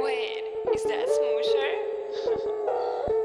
Wait, is that Smoosher?